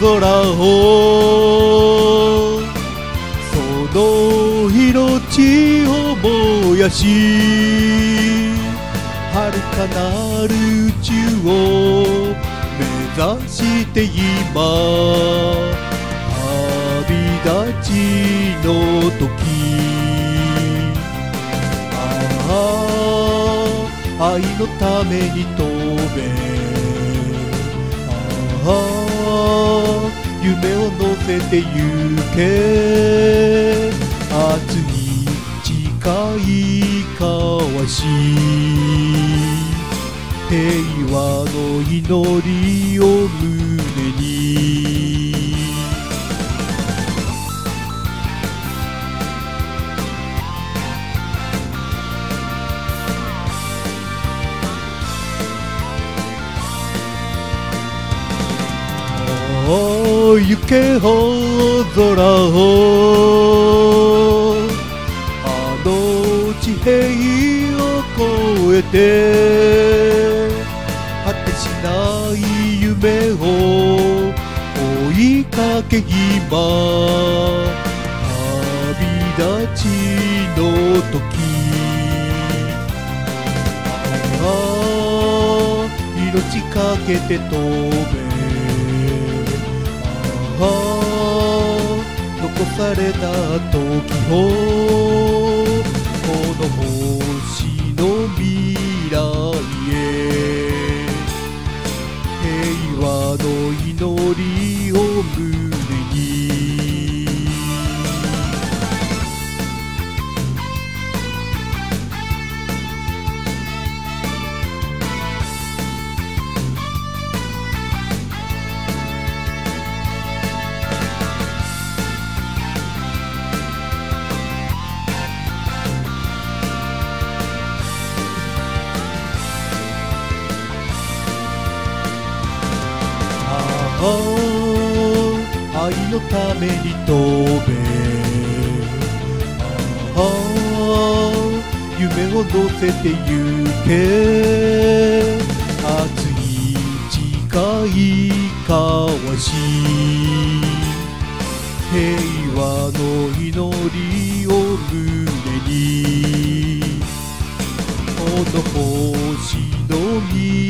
空をその命を燃やし遥かなる宇宙を目指して今旅立ちの時。ああ愛のために飛べ。を乗せて行け。熱い誓い交わし。平和の祈りを胸に。行け大空をあの地平を越えて果てしない夢を追いかけ今旅立ちの時。ああ命かけて飛べ。は残された時をこの星の未来へ。平和の祈りを胸愛のために飛べ夢を乗せて行け。熱い誓い交わし。平和の祈りを胸に。この星の未